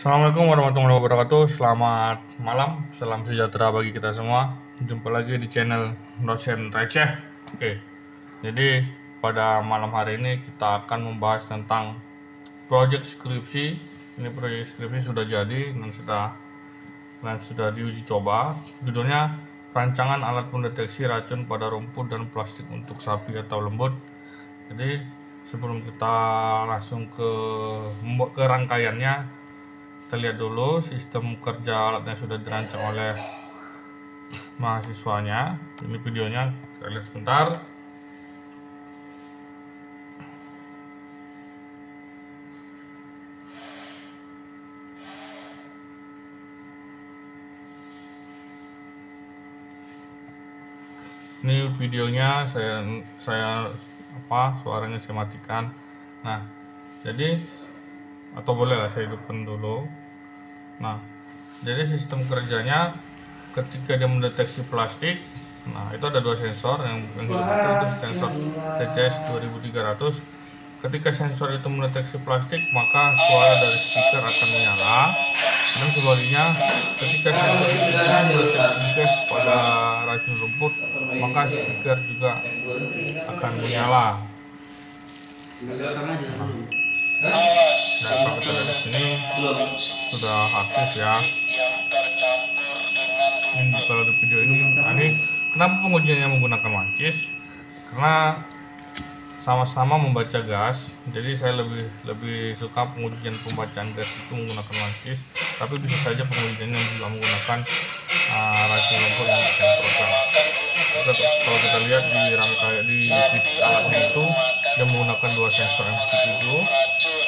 Assalamualaikum warahmatullahi wabarakatuh. Selamat malam, salam sejahtera bagi kita semua. Jumpa lagi di channel Dosen Receh. Oke, jadi pada malam hari ini kita akan membahas tentang Project skripsi. Ini project skripsi sudah jadi dan sudah dan sudah diuji coba. Judulnya Rancangan alat pendeteksi racun pada rumput dan plastik untuk sapi atau lembut. Jadi sebelum kita langsung ke ke rangkaiannya kita lihat dulu sistem kerja alat yang sudah dirancang oleh mahasiswanya. Ini videonya kita lihat sebentar. Ini videonya saya saya apa suaranya saya matikan. Nah jadi atau boleh lah saya hidupkan dulu nah jadi sistem kerjanya ketika dia mendeteksi plastik nah itu ada dua sensor yang, yang itu sensor TCS 2300 ketika sensor itu mendeteksi plastik maka suara dari speaker akan menyala. Dan sebaliknya ketika sensor itu mendeteksi gas pada racun rumput maka speaker juga akan menyala. Nah, Nah, kalau kita dari sini. sudah aktif ya. Ini kalau di video ini, nah ini kenapa pengujiannya menggunakan mancis? Karena sama-sama membaca gas, jadi saya lebih lebih suka pengujian pembacaan gas itu menggunakan mancis, tapi bisa saja pengujiannya juga menggunakan uh, racun lumpur yang program. Kalau kita lihat di rangkaian di alatnya itu, dia menggunakan dua sensor MQ7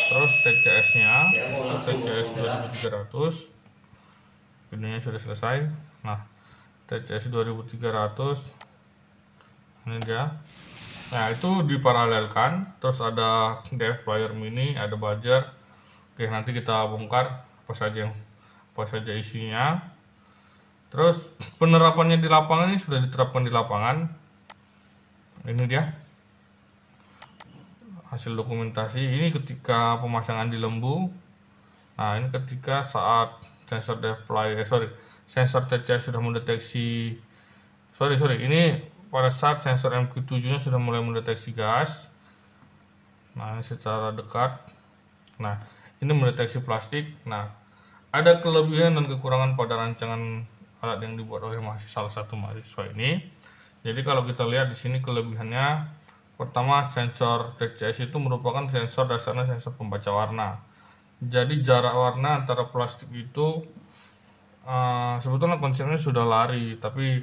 terus TCS nya TCS 2300 videonya sudah selesai. Nah TCS 2300 ini dia. Nah itu diparalelkan terus ada DF mini ada buzzer oke nanti kita bongkar apa saja yang apa saja isinya. Terus penerapannya di lapangan ini sudah diterapkan di lapangan. Ini dia hasil dokumentasi ini ketika pemasangan di lembu. Nah ini ketika saat sensor deploy eh, sorry sensor TCS sudah mendeteksi sorry sorry ini pada saat sensor MQ7 nya sudah mulai mendeteksi gas. Nah ini secara dekat. Nah ini mendeteksi plastik. Nah ada kelebihan dan kekurangan pada rancangan alat yang dibuat oleh mahasiswa salah satu mahasiswa ini. Jadi kalau kita lihat di sini kelebihannya Pertama, sensor TCS itu merupakan sensor dasarnya sensor pembaca warna. Jadi jarak warna antara plastik itu uh, sebetulnya konsepnya sudah lari, tapi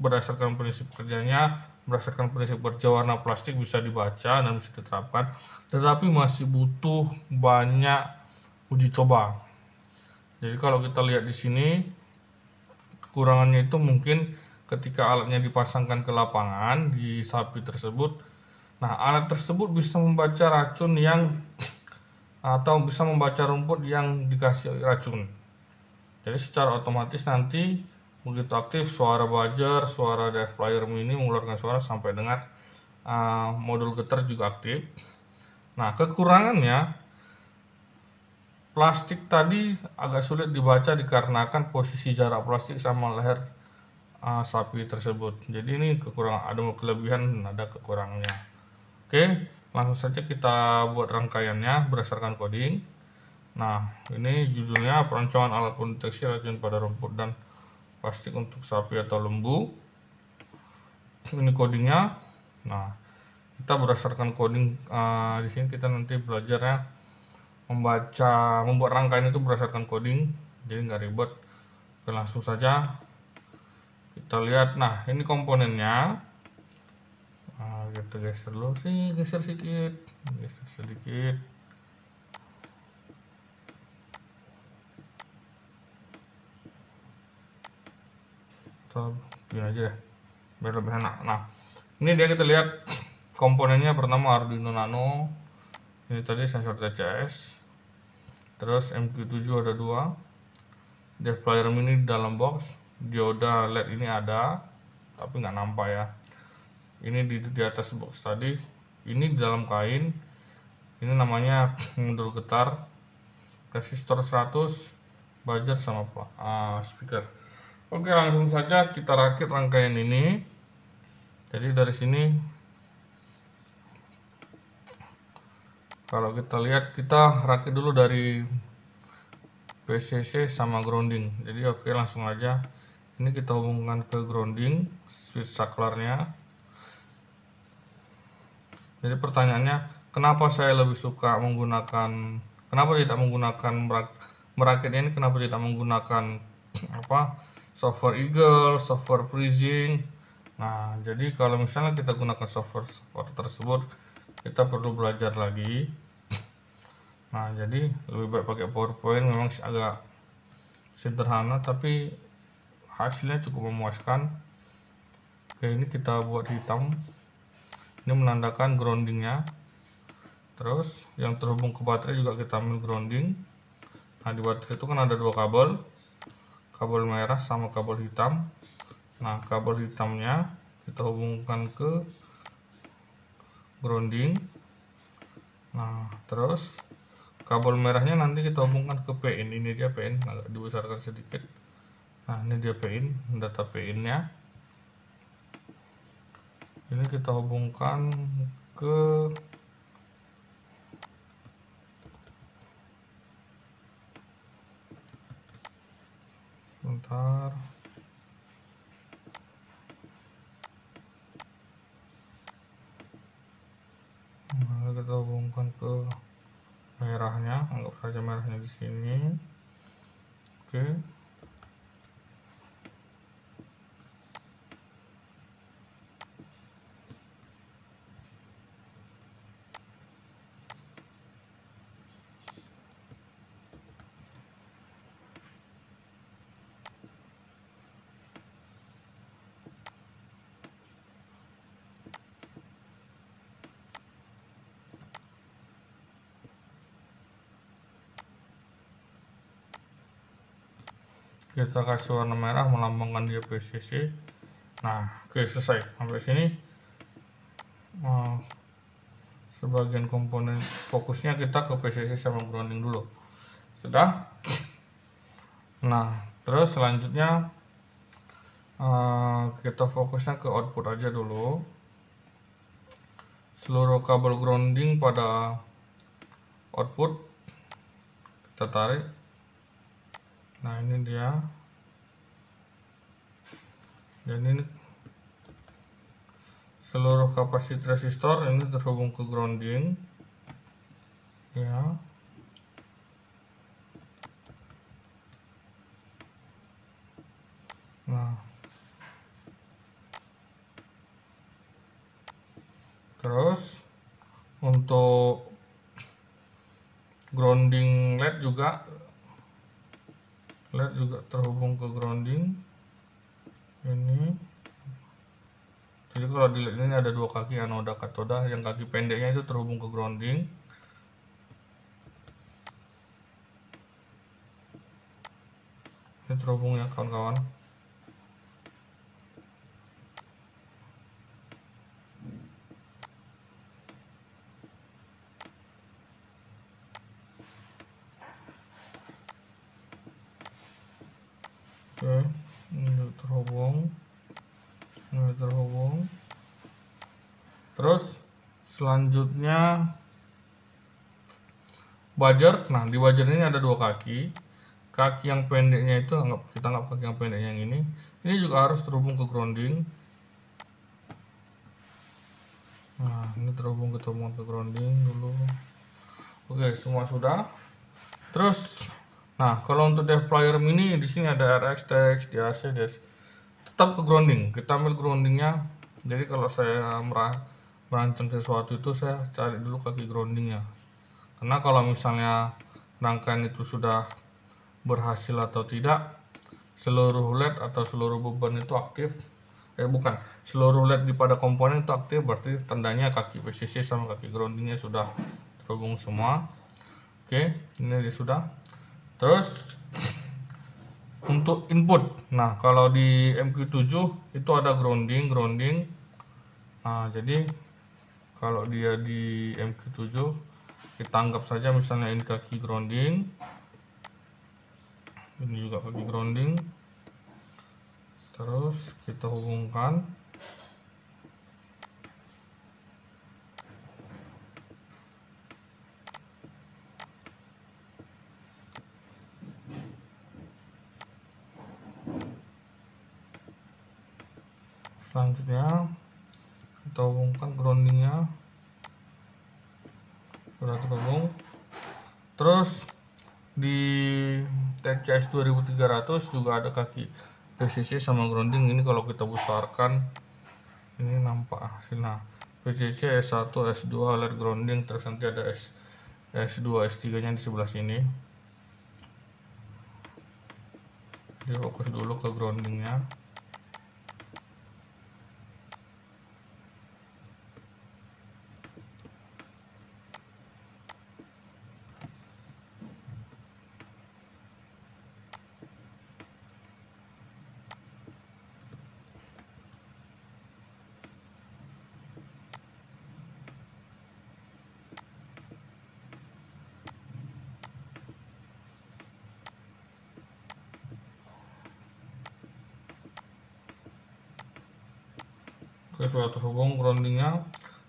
berdasarkan prinsip kerjanya, berdasarkan prinsip kerja warna plastik bisa dibaca dan bisa diterapkan, tetapi masih butuh banyak uji coba. Jadi kalau kita lihat di sini, kekurangannya itu mungkin ketika alatnya dipasangkan ke lapangan di sapi tersebut Nah, alat tersebut bisa membaca racun yang atau bisa membaca rumput yang dikasih racun. Jadi secara otomatis nanti begitu aktif suara buzzer, suara dev player mini mengeluarkan suara sampai dengan uh, modul getar juga aktif. Nah, kekurangannya plastik tadi agak sulit dibaca dikarenakan posisi jarak plastik sama leher uh, sapi tersebut. Jadi ini kekurangan ada kelebihan ada kekurangannya. Oke, langsung saja kita buat rangkaiannya berdasarkan coding. Nah, ini judulnya perancangan alat pendeteksi racun pada rumput dan plastik untuk sapi atau lembu. Ini codingnya. Nah, kita berdasarkan coding uh, di sini kita nanti belajar ya membaca membuat rangkaian itu berdasarkan coding jadi nggak ribet Oke, langsung saja kita lihat nah ini komponennya kita geser dulu sih geser sedikit geser sedikit. Kita aja deh biar lebih enak. Nah ini dia kita lihat komponennya pertama Arduino Nano. Ini tadi sensor TCS terus MQ7 ada dua. Dev player mini di dalam box dioda LED ini ada tapi nggak nampak ya ini di, di atas box tadi. Ini di dalam kain. Ini namanya mundur getar. Resistor 100 buzzer sama uh, speaker. Oke langsung saja kita rakit rangkaian ini. Jadi dari sini kalau kita lihat kita rakit dulu dari PCC sama grounding. Jadi oke langsung aja. Ini kita hubungkan ke grounding switch saklarnya jadi pertanyaannya kenapa saya lebih suka menggunakan kenapa tidak menggunakan merak, merakitnya ini? Kenapa tidak menggunakan apa software Eagle software freezing? Nah jadi kalau misalnya kita gunakan software software tersebut kita perlu belajar lagi. Nah jadi lebih baik pakai powerpoint memang agak sederhana tapi hasilnya cukup memuaskan. Oke ini kita buat hitam ini menandakan groundingnya. Terus yang terhubung ke baterai juga kita ambil grounding. Nah di baterai itu kan ada dua kabel. Kabel merah sama kabel hitam. Nah kabel hitamnya kita hubungkan ke grounding. Nah terus kabel merahnya nanti kita hubungkan ke pin ini dia pin agak dibesarkan sedikit. Nah ini dia pin data pin nya ini kita hubungkan ke sebentar. Nah, kita hubungkan ke merahnya anggap saja merahnya di sini. Oke kita kasih warna merah melambangkan dia PCC nah oke selesai. Sampai sini. Uh, sebagian komponen fokusnya kita ke PCC sama grounding dulu. Sudah? Nah terus selanjutnya uh, kita fokusnya ke output aja dulu. Seluruh kabel grounding pada output kita tarik nah ini dia. Dan ini seluruh kapasitas resistor ini terhubung ke grounding. Ya. Nah. Terus untuk grounding LED juga LED juga terhubung ke grounding. Ini. Jadi kalau di LED ini ada dua kaki anoda katoda yang kaki pendeknya itu terhubung ke grounding. Ini terhubung ya kawan-kawan oke ini terhubung. Ini terhubung. Terus selanjutnya buzzer nah di buzzer ini ada dua kaki. Kaki yang pendeknya itu anggap kita anggap kaki yang pendeknya yang ini. Ini juga harus terhubung ke grounding. Nah ini terhubung ke terhubung ke grounding dulu. Oke semua sudah. Terus Nah, kalau untuk dev player mini di sini ada RX, TX, DAC, DS. Tetap ke grounding. Kita ambil groundingnya. Jadi kalau saya merancang sesuatu itu saya cari dulu kaki groundingnya. Karena kalau misalnya rangkaian itu sudah berhasil atau tidak, seluruh LED atau seluruh beban itu aktif. Eh bukan, seluruh LED di pada komponen itu aktif berarti tandanya kaki PCC sama kaki groundingnya sudah terhubung semua. Oke, ini sudah terus untuk input. Nah kalau di MQ7 itu ada grounding grounding. Nah jadi kalau dia di MQ7 kita anggap saja misalnya ini kaki grounding. Ini juga pakai grounding. Terus kita hubungkan selanjutnya. Kita hubungkan groundingnya. Sudah terhubung terus di TCS 2300 juga ada kaki PCC sama grounding. Ini kalau kita besarkan ini nampak hasilnya PCC S1 S2 LED grounding terus nanti ada S, S2 S3 nya di sebelah sini. Jadi fokus dulu ke groundingnya Oke sudah terhubung groundingnya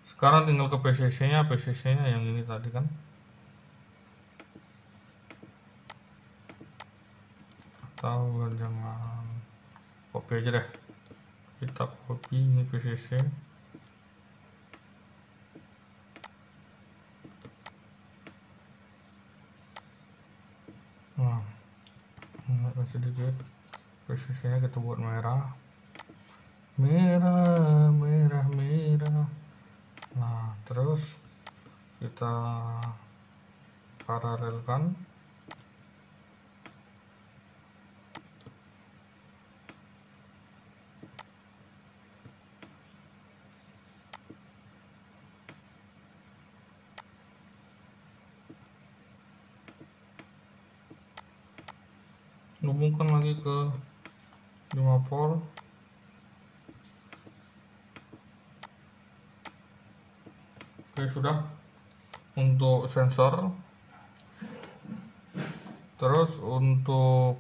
sekarang tinggal ke PCC nya PCC nya yang ini tadi kan. Atau jangan copy aja deh. Kita copy ini PCC nah sedikit PCC nya kita buat merah merah merah merah. Nah terus kita paralelkan. Hubungkan lagi ke 5 volt Oke sudah. Untuk sensor. Terus untuk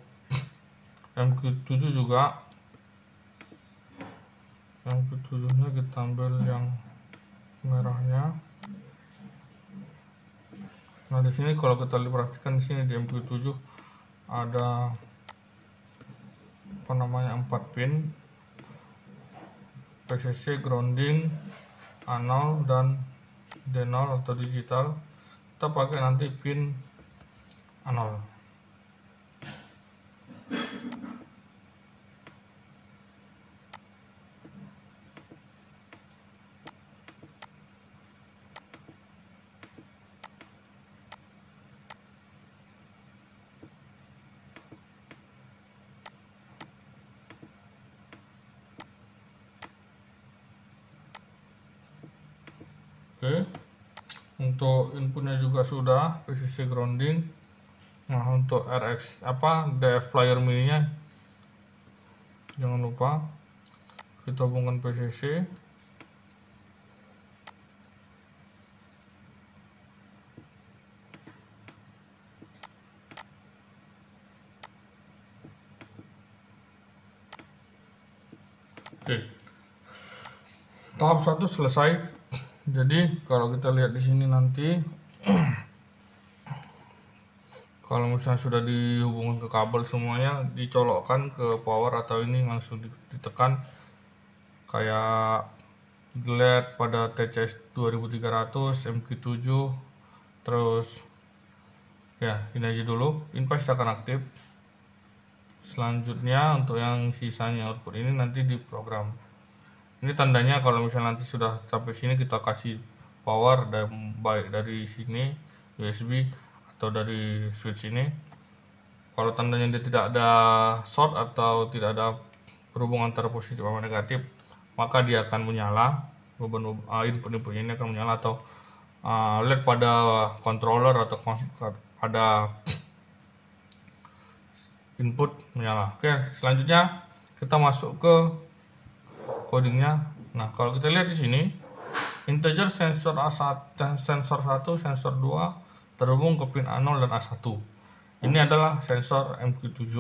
MQ7 juga. MQ7 nya kita ambil yang merahnya. Nah di sini kalau kita perhatikan di sini di MQ7 ada apa namanya 4 pin. PCC grounding anal dan D0 atau digital kita pakai nanti pin A0 Untuk inputnya juga sudah PCC grounding. Nah, untuk RX apa DF player mininya jangan lupa kita hubungkan PCC Oke. Tahap satu selesai jadi kalau kita lihat di sini nanti kalau misalnya sudah dihubungkan ke kabel semuanya dicolokkan ke power atau ini langsung ditekan kayak glad pada TCS 2300 MQ7 terus ya ini aja dulu. Ini pasti akan aktif. Selanjutnya untuk yang sisanya output ini nanti diprogram ini tandanya kalau misalnya nanti sudah sampai sini kita kasih power dan baik dari sini USB atau dari switch ini. Kalau tandanya dia tidak ada short atau tidak ada perhubungan antara positif sama negatif maka dia akan menyala. Beban uh, input input ini akan menyala atau uh, LED pada controller atau pada input menyala. Oke selanjutnya kita masuk ke codingnya nah kalau kita lihat di sini integer sensor A1 sensor 1 sensor 2 terhubung ke pin A0 dan A1 ini adalah sensor MQ7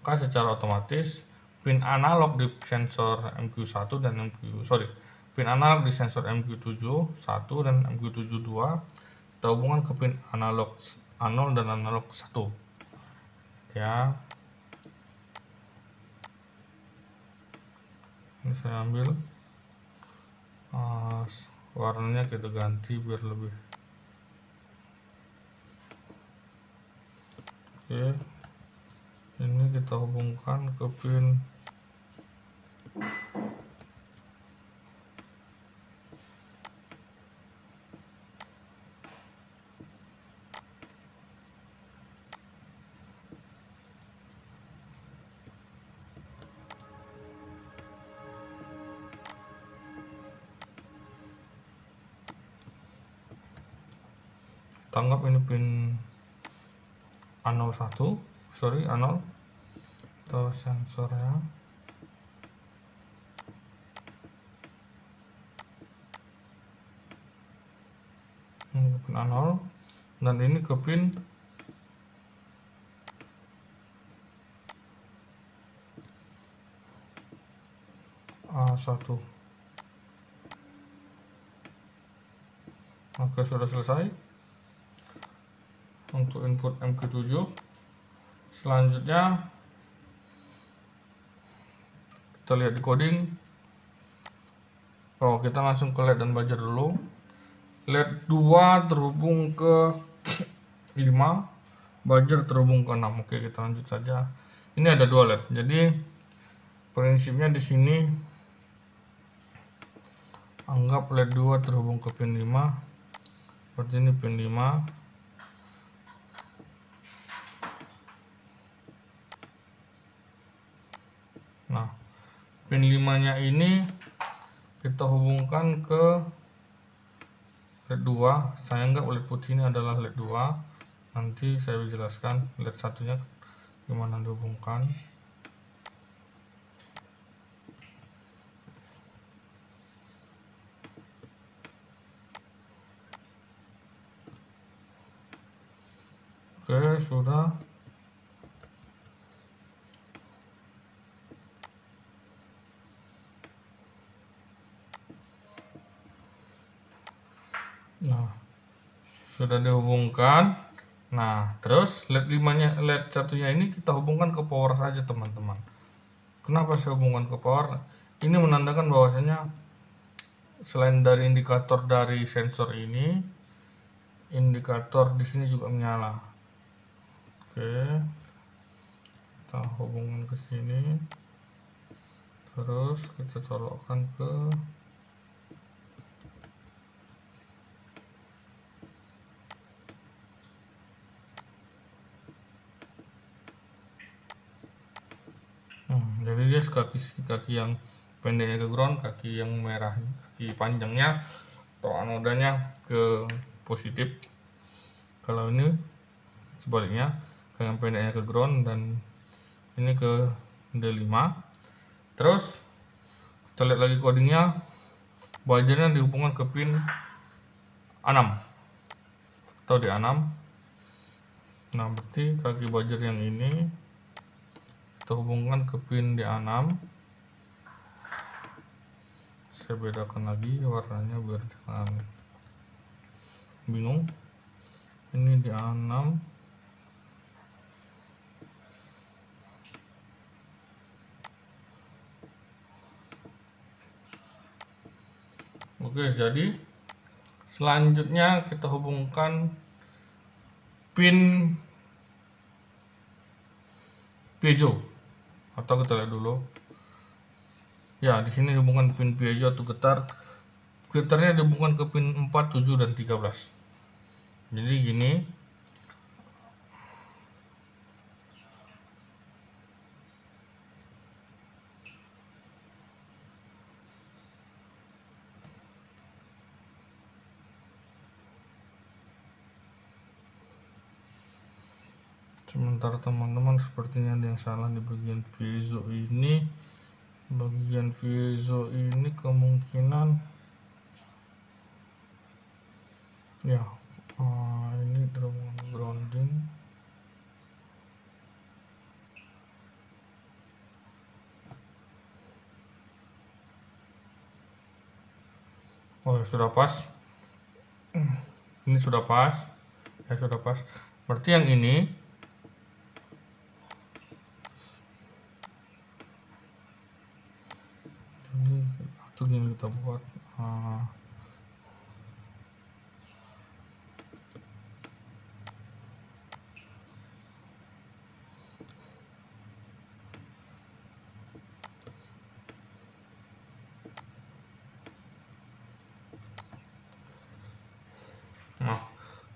maka secara otomatis pin analog di sensor MQ1 dan MQ sorry pin analog di sensor MQ7 1 dan MQ7 2 kita hubungkan ke pin analog A0 dan analog 1 ya ini saya ambil. Uh, warnanya kita ganti biar lebih. Oke. Ini kita hubungkan ke pin tanggap ini pin A01 sorry A0 atau sensornya ini pin A0 dan ini ke pin A1 oke sudah selesai untuk input MQ7 selanjutnya kita lihat di coding oh kita langsung ke LED dan buzzer dulu. LED 2 terhubung ke 5 buzzer terhubung ke 6 oke kita lanjut saja. Ini ada dua LED jadi prinsipnya di sini anggap LED 2 terhubung ke pin 5 seperti ini pin 5 Nah, pin 5-nya ini kita hubungkan ke LED 2. Saya anggap LED putih ini adalah LED 2. Nanti saya jelaskan LED satunya gimana dihubungkan. Oke, sudah. Sudah dihubungkan. Nah, terus LED 5-nya LED satunya ini kita hubungkan ke power saja, teman-teman. Kenapa saya hubungkan ke power? Ini menandakan bahwasanya selain dari indikator dari sensor ini, indikator di sini juga menyala. Oke. Kita hubungkan ke sini. Terus kita colokkan ke jadi dia kaki kaki yang pendeknya ke ground kaki yang merah kaki panjangnya atau anodanya ke positif. Kalau ini sebaliknya kaki yang pendeknya ke ground dan ini ke D5 terus kita lihat lagi codingnya. Bajarnya dihubungkan ke pin A6 atau di A6 nah berarti kaki bajar yang ini kita hubungkan ke pin di A6 saya bedakan lagi warnanya biar jangan bingung. Ini di A6 Oke, jadi selanjutnya kita hubungkan pin piezo atau kita lihat dulu. Ya di sini hubungan pin piezo atau getar. Getarnya dihubungkan ke pin 4, 7 dan 13 jadi gini sementara teman-teman sepertinya ada yang salah di bagian piezo ini. Bagian piezo ini kemungkinan ya uh, ini drum grounding. Oh ya sudah pas. Ini sudah pas. Ya sudah pas. Berarti yang ini itu yang kita buat ah. Nah,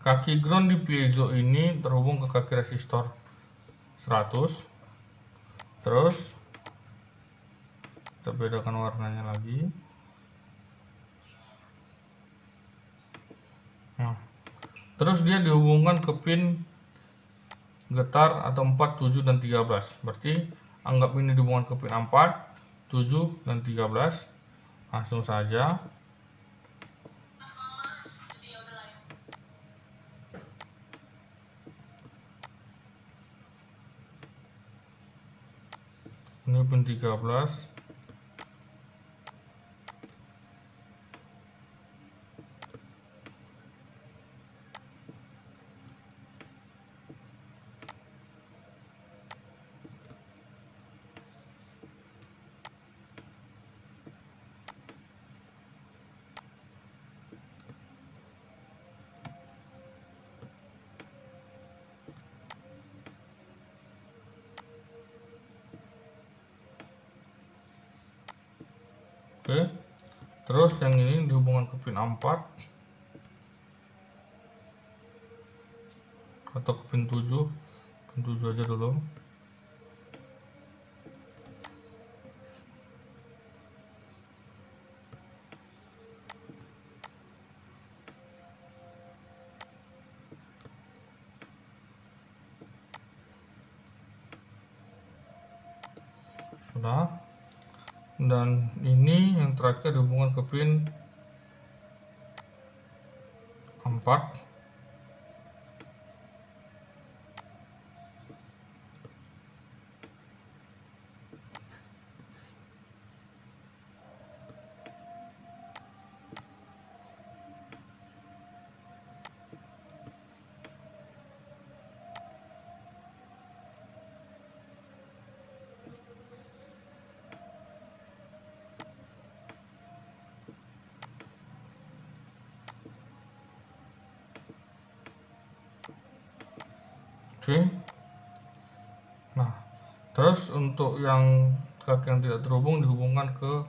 kaki ground di piezo ini terhubung ke kaki resistor 100. Terus kita bedakan warnanya lagi. Nah, terus dia dihubungkan ke pin getar atau 4, 7 dan 13. Berarti anggap ini dihubungkan ke pin 4, 7 dan 13. Langsung saja ini pin 13 Oke. Terus yang ini dihubungkan ke pin 4 atau ke pin 7. Pin 7 aja dulu. Sudah dan ini yang terakhir dihubungkan ke pin 4 Oke. Nah, terus untuk yang kaki yang tidak terhubung dihubungkan ke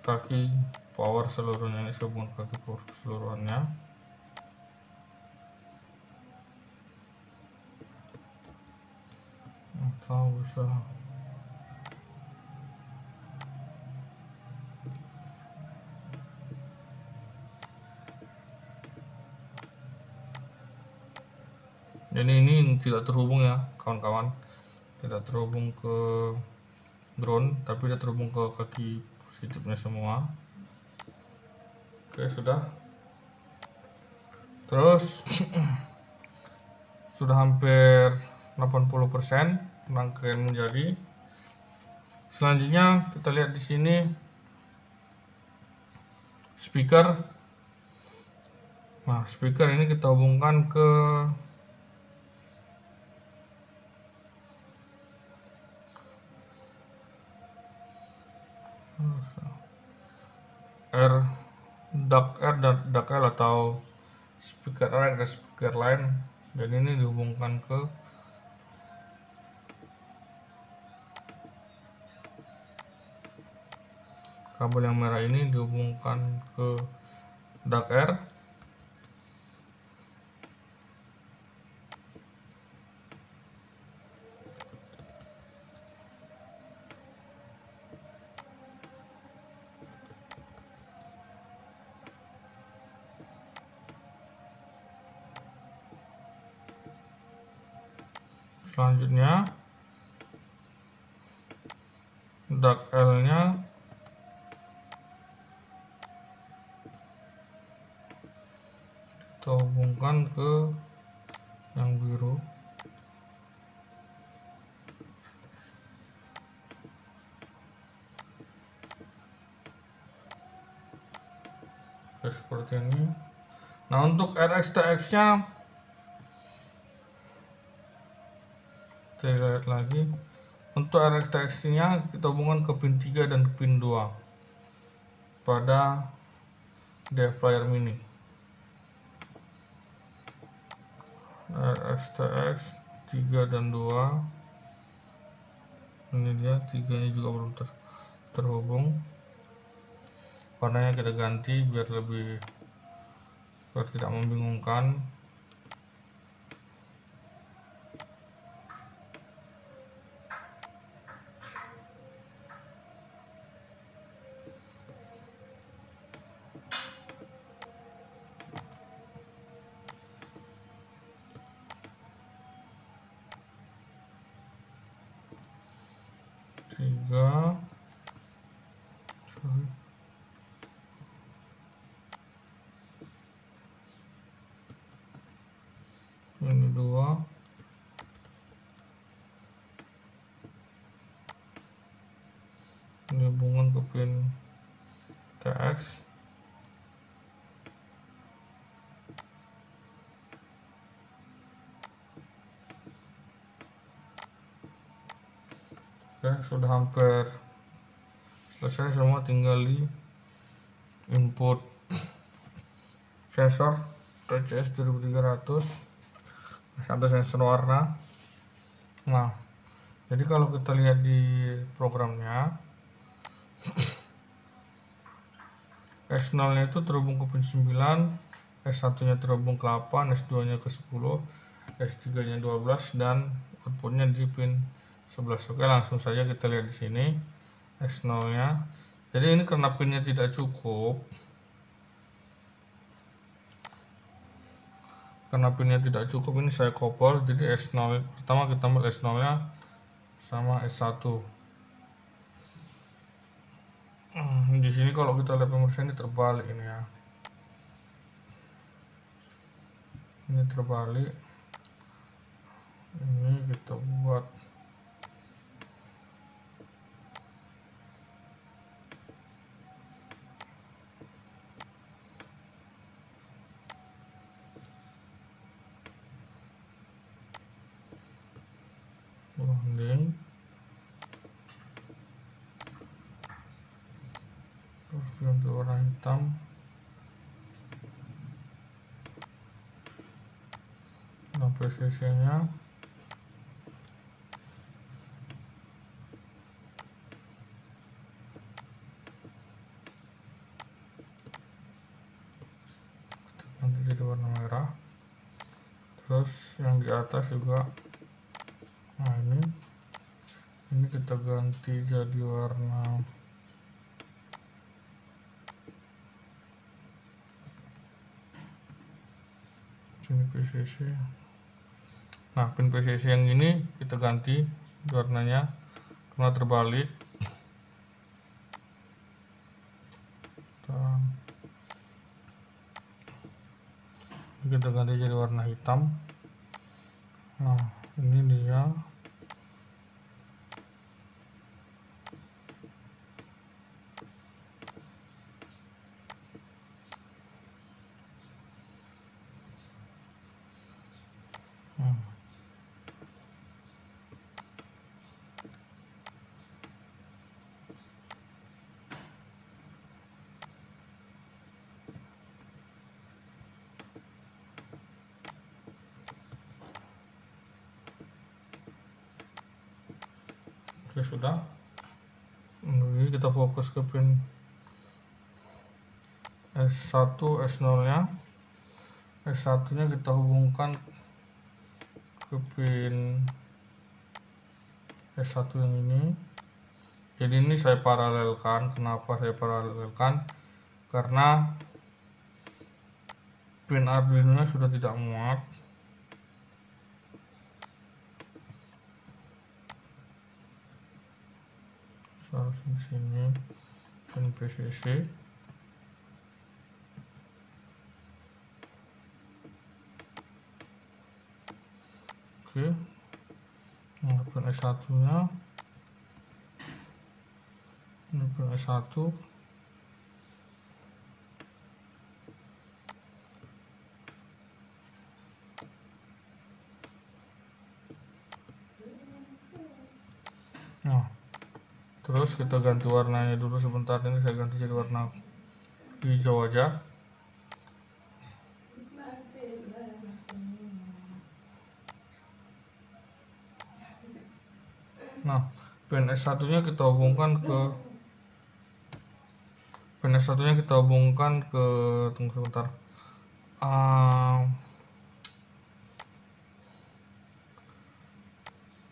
kaki power seluruhnya ini sehubungan kaki power keseluruhannya. Atau bisa jadi ini tidak terhubung ya kawan-kawan tidak terhubung ke ground tapi dia terhubung ke kaki positifnya semua. Oke sudah. Terus sudah hampir 80% rangkaian menjadi. Selanjutnya kita lihat di sini speaker. Nah speaker ini kita hubungkan ke R duck R dan duck L atau speaker R dan speaker lain. Dan ini dihubungkan ke kabel yang merah ini dihubungkan ke duck R selanjutnya duck L nya kita hubungkan ke yang biru. Seperti ini nah untuk RX-TX nya lihat lagi. Untuk RX-TX nya kita hubungkan ke pin 3 dan pin 2 pada DF player mini. RX-TX 3 dan 2 ini dia tiganya juga belum ter terhubung. Warnanya kita ganti biar lebih biar tidak membingungkan ini dua. Ini hubungan ke pin TX Oke, sudah hampir selesai semua tinggal di input sensor TCS 2300 satu sensor warna. Nah jadi kalau kita lihat di programnya S0 nya itu terhubung ke pin 9 S1 nya terhubung ke 8 S2 nya ke 10 S3 nya 12 dan outputnya di pin 11 oke langsung saja kita lihat di sini. S0 nya jadi ini karena pinnya tidak cukup. Karena pinnya tidak cukup ini saya kopor. Jadi S0 pertama kita ambil S0 nya sama S1 hmm, di sini kalau kita lihat pemirsa ini terbalik ini ya. Ini terbalik. Ini kita buat rounding terus ganti warna hitam nah PCC nya nanti jadi warna merah. Terus yang di atas juga. Nah ini. Ini kita ganti jadi warna sini PCC nah pin PCC yang ini kita ganti warnanya karena terbalik. Kita ganti jadi warna hitam nah ini dia Hmm. Oke sudah. Ini kita fokus ke pin S1 S0 nya S1 nya kita hubungkan ke pin S1 yang ini. Jadi ini saya paralelkan. Kenapa saya paralelkan? Karena pin Arduino nya sudah tidak muat seharusnya sini pin PCC oke pin S1 nya ini pin S1 nah terus kita ganti warnanya dulu sebentar ini saya ganti jadi warna hijau aja. Nah pin S1 nya kita hubungkan ke pin S1 nya kita hubungkan ke tunggu sebentar. Uh,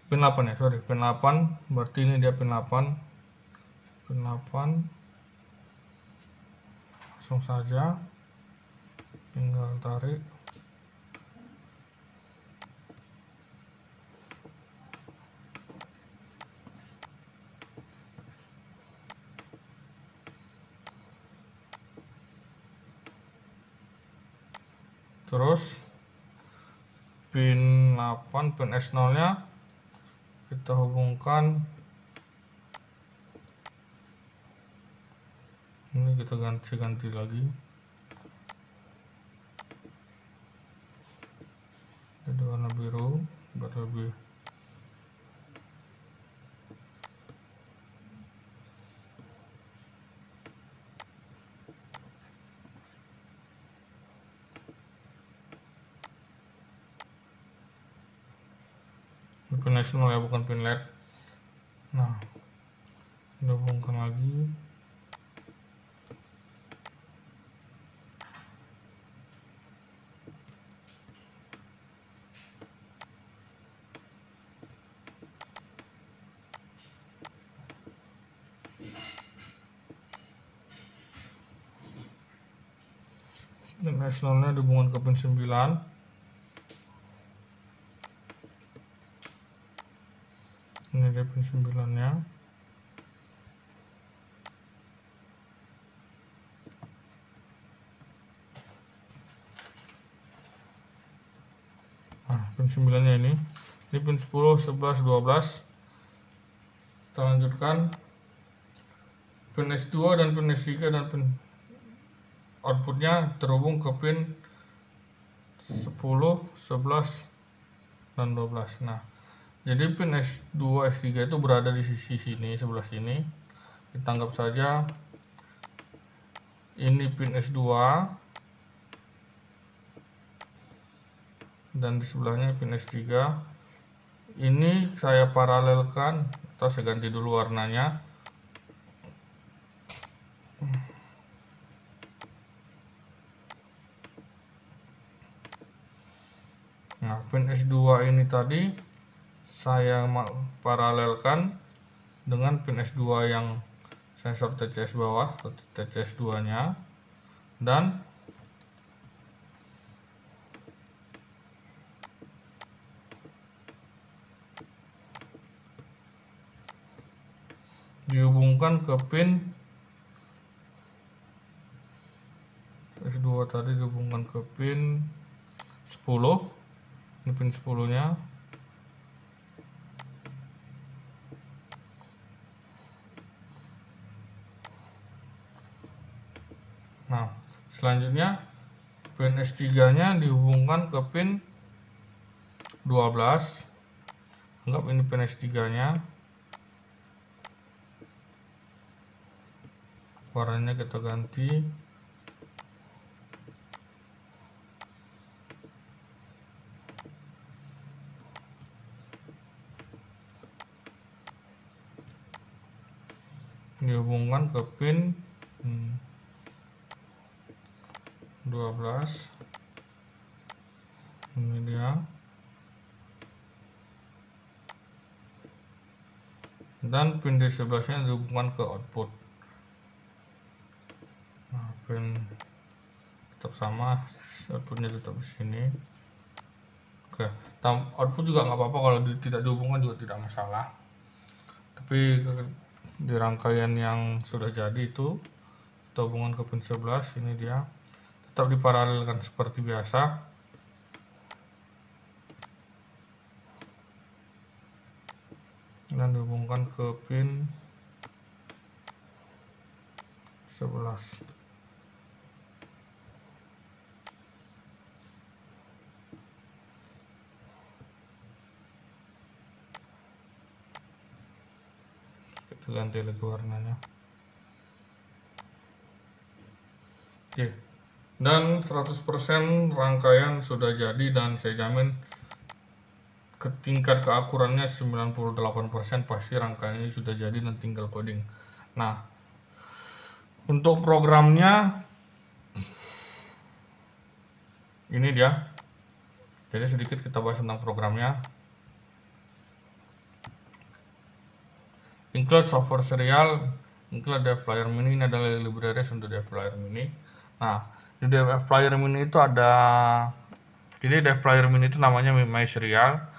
pin 8 ya sorry pin 8 berarti ini dia pin 8 pin 8 langsung saja. Tinggal tarik. Terus pin 8 pin S0 nya kita hubungkan ini kita ganti-ganti lagi. Jadi warna biru biar lebih. Pin nasional ya bukan pin led. Nah kita hubungkan lagi dan nasionalnya dihubungkan ke pin 9 ini dia pin 9 nya nah pin 9 nya ini. Ini pin 10 11 12 kita lanjutkan. Pin S2 dan pin S3 dan pin outputnya terhubung ke pin 10 11 dan 12 nah jadi pin S2 S3 itu berada di sisi sini sebelah sini. Kita anggap saja ini pin S2 dan di sebelahnya pin S3 ini saya paralelkan atau saya ganti dulu warnanya nah pin S2 ini tadi saya paralelkan dengan pin S2 yang sensor TCS bawah TCS 2 nya dan dihubungkan ke pin S2 tadi dihubungkan ke pin 10 ini pin 10 nya Nah, selanjutnya pin S3-nya dihubungkan ke pin 12. Anggap ini pin S3-nya. Warnanya kita ganti. Dihubungkan ke pin hmm, 12 ini dia. Dan pin di sebelahnya dihubungkan ke output. Nah, pin tetap sama outputnya tetap di sini. Oke output juga nggak apa-apa kalau tidak dihubungkan juga tidak masalah. Tapi di rangkaian yang sudah jadi itu kita hubungan ke pin 11 ini dia tetap diparalelkan seperti biasa. Dan dihubungkan ke pin 11 ganti lagi warnanya. Oke. Dan 100% rangkaian sudah jadi dan saya jamin ke tingkat keakurannya 98% pasti rangkaian ini sudah jadi dan tinggal coding. Nah untuk programnya ini dia. Jadi sedikit kita bahas tentang programnya include software serial include dev player mini ini adalah libraries untuk dev player mini nah di dev player mini itu ada jadi dev player mini itu namanya my serial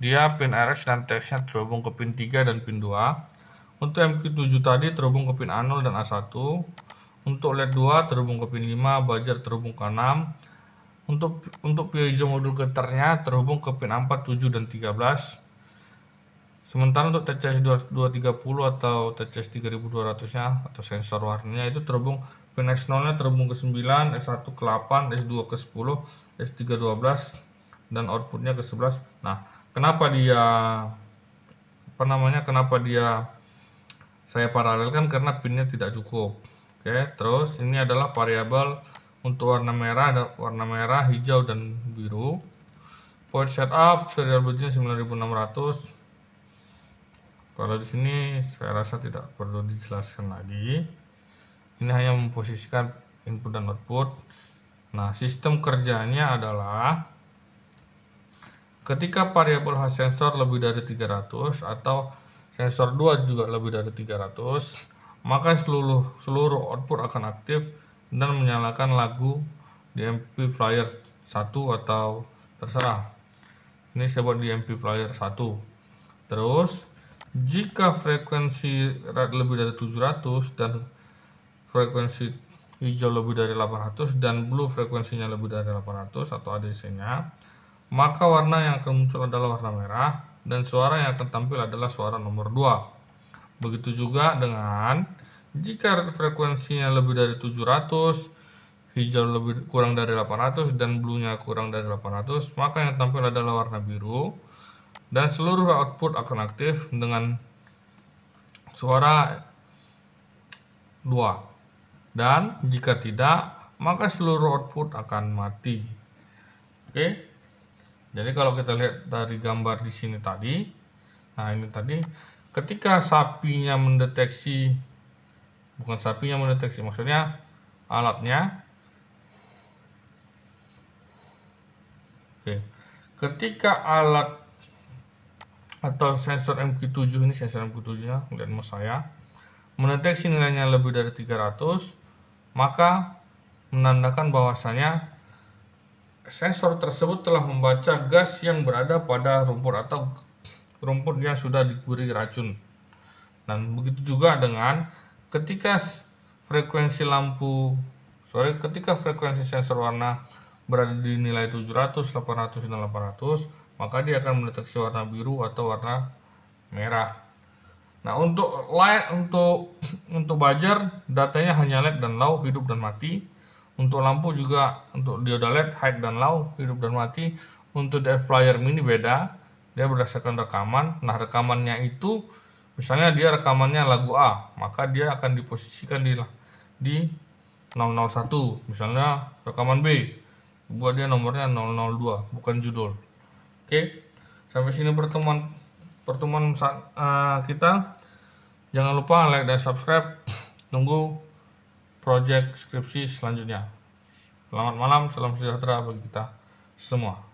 dia pin RX dan teksnya terhubung ke pin 3 dan pin 2. Untuk MQ7 tadi terhubung ke pin A0 dan A1. Untuk LED 2 terhubung ke pin 5, buzzer terhubung ke 6. Untuk untuk piezo modul getarnya terhubung ke pin 4, 7 dan 13. Sementara untuk TCS 230 atau TCS 3200-nya atau sensor warnanya itu terhubung X0 nya terhubung ke 9, S1 ke 8, S2 ke 10, S3 12 dan outputnya ke 11. Nah, kenapa dia apa namanya kenapa dia saya paralelkan? Karena pinnya tidak cukup. Oke terus ini adalah variabel untuk warna merah warna merah hijau dan biru. Port setup serial bridge 9600 kalau di sini saya rasa tidak perlu dijelaskan lagi ini hanya memposisikan input dan output nah sistem kerjanya adalah Ketika variabel sensor lebih dari 300 atau sensor 2 juga lebih dari 300, maka seluruh seluruh output akan aktif dan menyalakan lagu di MP player 1 atau terserah. Ini saya buat di MP player 1. Terus jika frekuensi lebih dari 700 dan frekuensi hijau lebih dari 800 dan blue frekuensinya lebih dari 800 atau ADC-nya maka warna yang akan muncul adalah warna merah dan suara yang akan tampil adalah suara nomor 2. Begitu juga dengan jika frekuensinya lebih dari 700, hijau lebih kurang dari 800 dan blue-nya kurang dari 800, maka yang tampil adalah warna biru dan seluruh output akan aktif dengan suara 2. Dan jika tidak, maka seluruh output akan mati. Oke. Jadi kalau kita lihat dari gambar di sini tadi, nah ini tadi ketika sapinya mendeteksi bukan sapinya mendeteksi, maksudnya alatnya Oke. Ketika alat atau sensor MQ7 ini sensor MQ7 nya lihat mau saya mendeteksi nilainya lebih dari 300 maka menandakan bahwasanya sensor tersebut telah membaca gas yang berada pada rumput atau rumput yang sudah diberi racun. Dan begitu juga dengan ketika frekuensi lampu, sorry, ketika frekuensi sensor warna berada di nilai 700, 800, dan 800, maka dia akan mendeteksi warna biru atau warna merah. Nah, untuk light untuk untuk buzzer datanya hanya LED dan low, hidup dan mati. Untuk lampu juga untuk dioda LED high dan low, hidup dan mati. Untuk DF player mini beda, dia berdasarkan rekaman. Nah, rekamannya itu misalnya dia rekamannya lagu A, maka dia akan diposisikan di di 001. Misalnya rekaman B, buat dia nomornya 002, bukan judul. Oke. Sampai sini pertemuan pertemuan uh, kita. Jangan lupa like dan subscribe. Tunggu project skripsi selanjutnya. Selamat malam, salam sejahtera bagi kita semua.